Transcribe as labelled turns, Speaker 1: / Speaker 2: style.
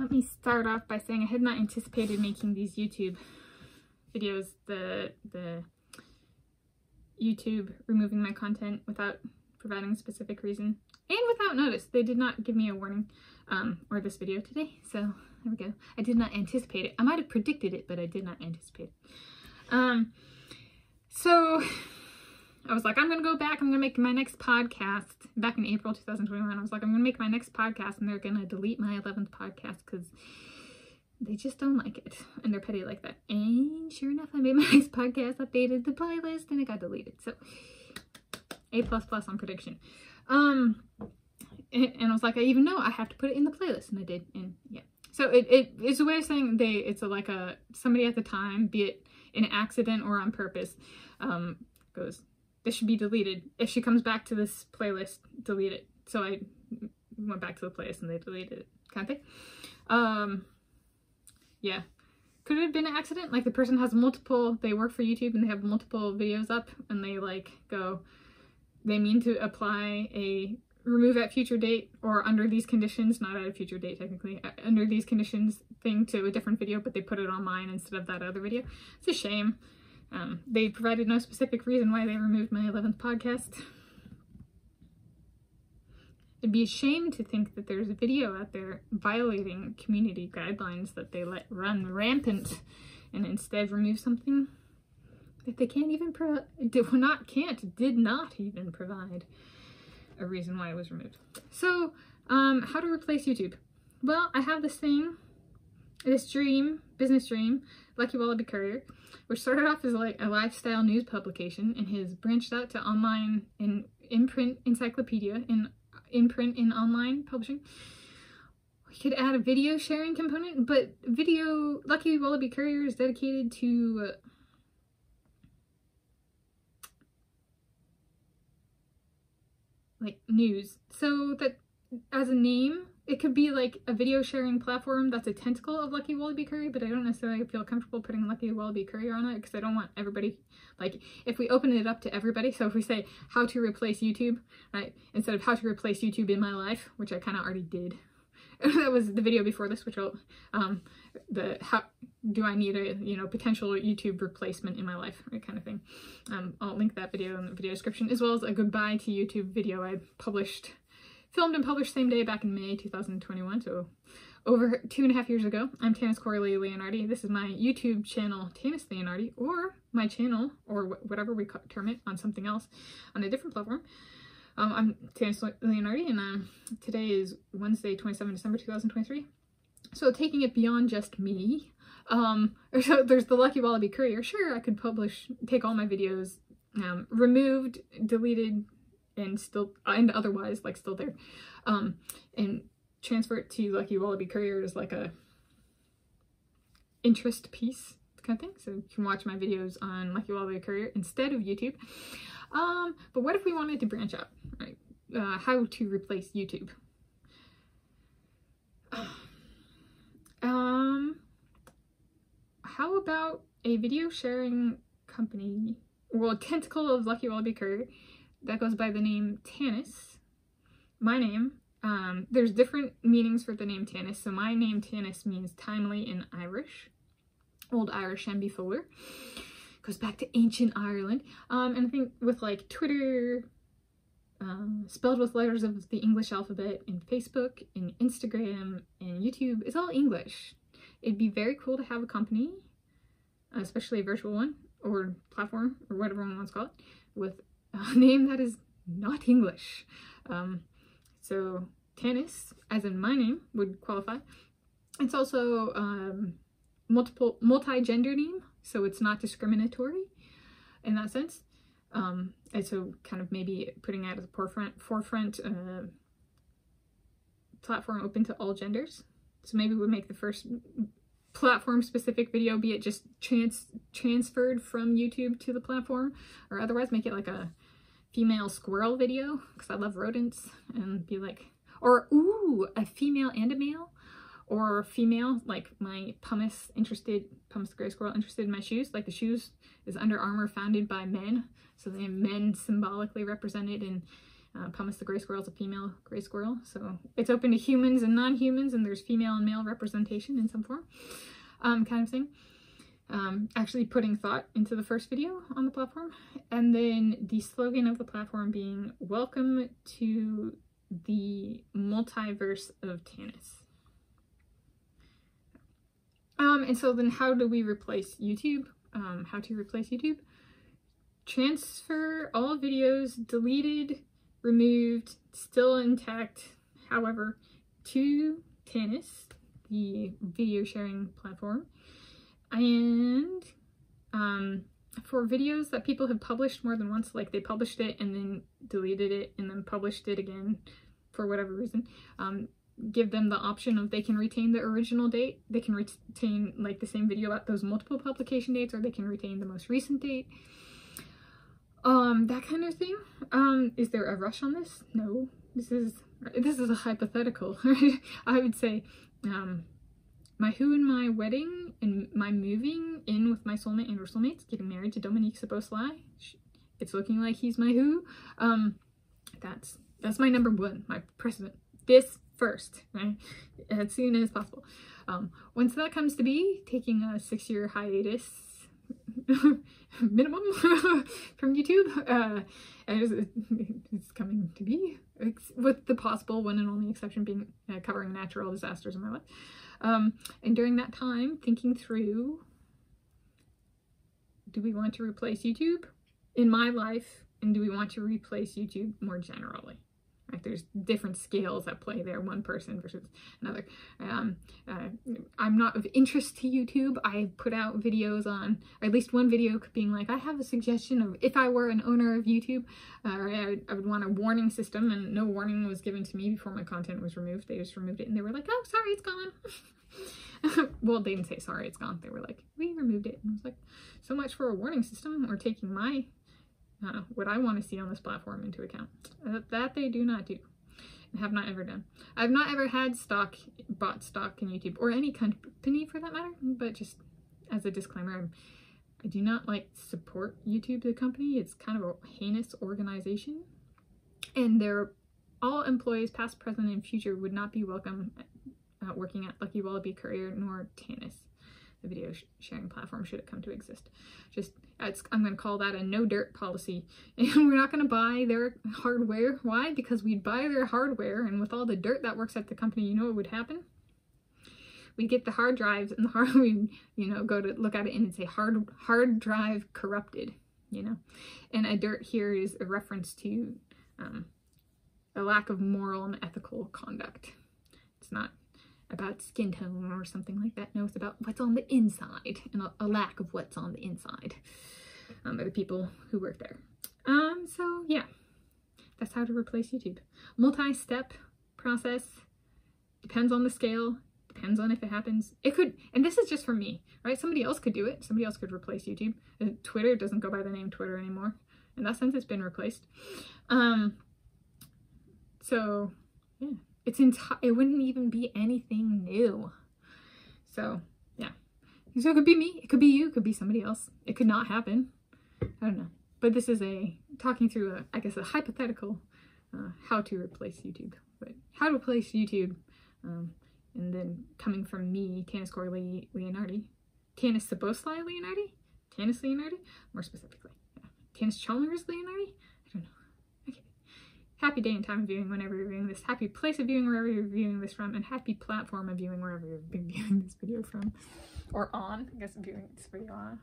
Speaker 1: Let me start off by saying I had not anticipated making these YouTube videos, the the YouTube removing my content without providing a specific reason and without notice. They did not give me a warning um, or this video today, so there we go. I did not anticipate it. I might have predicted it, but I did not anticipate it. Um, so I was like, I'm going to go back. I'm going to make my next podcast. Back in April 2021, I was like, I'm going to make my next podcast and they're going to delete my 11th podcast because they just don't like it. And they're petty like that. And sure enough, I made my next podcast, updated the playlist, and it got deleted. So A++ plus plus on prediction. Um, and, I was like, I even know I have to put it in the playlist. And I did. And yeah. So it, it it's a way of saying they, it's a, like a, somebody at the time, be it an accident or on purpose, um, goes, this should be deleted. If she comes back to this playlist, delete it. So I went back to the playlist and they deleted it, kind of thing. Um, yeah. Could it have been an accident? Like the person has multiple, they work for YouTube and they have multiple videos up and they like go, they mean to apply a remove at future date or under these conditions, not at a future date technically, under these conditions thing to a different video, but they put it on mine instead of that other video. It's a shame. Um, they provided no specific reason why they removed my 11th podcast. It'd be a shame to think that there's a video out there violating community guidelines that they let run rampant and instead remove something that they can't even pro- did not can't did not even provide a reason why it was removed. So, um, how to replace YouTube? Well, I have this thing, this dream, business dream, Lucky Wallaby Courier, which started off as like a lifestyle news publication and has branched out to online and in-print encyclopedia in in-print and online publishing. We could add a video sharing component, but video Lucky Wallaby Courier is dedicated to uh, like news. So that as a name, it could be like a video sharing platform that's a tentacle of Lucky Wallaby Courier, but I don't necessarily feel comfortable putting Lucky Wallaby Courier on it because I don't want everybody, like, if we open it up to everybody, so if we say how to replace YouTube, right, instead of how to replace YouTube in my life, which I kind of already did. that was the video before this, which will, um, the how do I need a, you know, potential YouTube replacement in my life, right, kind of thing. Um, I'll link that video in the video description, as well as a goodbye to YouTube video I published filmed and published same day back in May 2021, so over two and a half years ago. I'm Tanis Coralee Leonhardi. This is my YouTube channel, Tanis Leonhardi, or my channel, or wh whatever we term it, on something else, on a different platform. Um, I'm Tanis Leonhardi, and um, today is Wednesday, 27 December 2023. So taking it beyond just me, um, so there's the Lucky Wallaby Courier. Sure, I could publish, take all my videos, um, removed, deleted, and still and otherwise like still there. Um and transfer it to lucky wallaby courier is like a interest piece kind of thing. So you can watch my videos on lucky wallaby courier instead of youtube. Um but what if we wanted to branch out? Right. Uh, how to replace youtube? Um how about a video sharing company? Well tentacle of lucky wallaby courier that goes by the name Tanis. My name, um, there's different meanings for the name Tanis. So my name Tanis means timely in Irish, Old Irish and before. Goes back to ancient Ireland. Um, and I think with like Twitter, um, spelled with letters of the English alphabet, in Facebook, in Instagram, and YouTube, it's all English. It'd be very cool to have a company, especially a virtual one, or platform, or whatever one wants to call it, with a name that is not English. Um, so Tanis, as in my name, would qualify. It's also um, multiple multi-gender name, so it's not discriminatory in that sense. Um, and so kind of maybe putting out as a forefront, forefront uh, platform open to all genders. So maybe we make the first platform specific video, be it just trans transferred from YouTube to the platform or otherwise make it like a female squirrel video because I love rodents and be like, or ooh, a female and a male or female, like my pumice interested, pumice gray squirrel interested in my shoes. Like the shoes is Under Armour founded by men. So have men symbolically represented and Uh, Pumice the gray squirrel is a female gray squirrel, so it's open to humans and non-humans, and there's female and male representation in some form, um, kind of thing. Um, actually putting thought into the first video on the platform. And then the slogan of the platform being, welcome to the multiverse of Tanis. Um, and so then how do we replace YouTube? Um, how to replace YouTube? Transfer all videos deleted, removed, still intact, however, to Tanis, the video sharing platform. And um, for videos that people have published more than once, like they published it and then deleted it and then published it again for whatever reason, um, give them the option of they can retain the original date, they can retain like the same video at those multiple publication dates, or they can retain the most recent date. Um, that kind of thing. Um, is there a rush on this? No. This is this is a hypothetical. I would say, um, my who and my wedding and my moving in with my soulmate and her soulmates, getting married to Dominique Szoboszlai. It's looking like he's my who. Um, that's that's my number one, my precedent. This first, right? As soon as possible. Um, once that comes to be, taking a six-year hiatus minimum from YouTube, uh, it's coming to be, with the possible one and only exception being uh, covering natural disasters in my life. Um, and during that time, thinking through, do we want to replace YouTube in my life, and do we want to replace YouTube more generally? Right? There's different scales at play there, one person versus another. Um, uh, I'm not of interest to YouTube. I put out videos on, or at least one video being like, I have a suggestion of if I were an owner of YouTube, uh, I, I, would want a warning system, and no warning was given to me before my content was removed. They just removed it, and they were like, oh, sorry, it's gone. well, they didn't say sorry, it's gone. They were like, we removed it. And I was like, so much for a warning system or taking my uh, what I want to see on this platform into account. Uh, that they do not do. and have not ever done. I've not ever had stock, bought stock in YouTube, or any company for that matter, but just as a disclaimer, I'm, I do not like support YouTube, the company. It's kind of a heinous organization. And their all employees, past, present, and future, would not be welcome uh, working at Lucky Wallaby Courier nor Tanis the video sharing platform should it come to exist. Just, I'm going to call that a no dirt policy. And we're not going to buy their hardware. Why? Because we'd buy their hardware and with all the dirt that works at the company, you know what would happen? We get the hard drives and the hard, we, you know, go to look at it and it's a hard, hard drive corrupted, you know? And a dirt here is a reference to um, a lack of moral and ethical conduct. It's not about skin tone or something like that. No, it's about what's on the inside and a, a lack of what's on the inside um, by the people who work there. Um, so yeah, that's how to replace YouTube. Multi-step process, depends on the scale, depends on if it happens. It could, and this is just for me, right? Somebody else could do it. Somebody else could replace YouTube. Uh, Twitter doesn't go by the name Twitter anymore. In that sense, it's been replaced. Um, so yeah, it's enti- it wouldn't even be anything new. So, yeah. So it could be me, it could be you, it could be somebody else. It could not happen. I don't know. But this is a, talking through a, I guess a hypothetical, uh, how to replace YouTube. But how to replace YouTube, um, and then coming from me, Tanis Coralee Leonhardi, Tanis Szoboszlai Leonhardi, Tanis Leonhardi, more specifically. Yeah. Tanis Chalmers Leonhardi, happy day and time of viewing whenever you're viewing this, happy place of viewing wherever you're viewing this from, and happy platform of viewing wherever you're viewing this video from. Or on, I guess viewing this video on.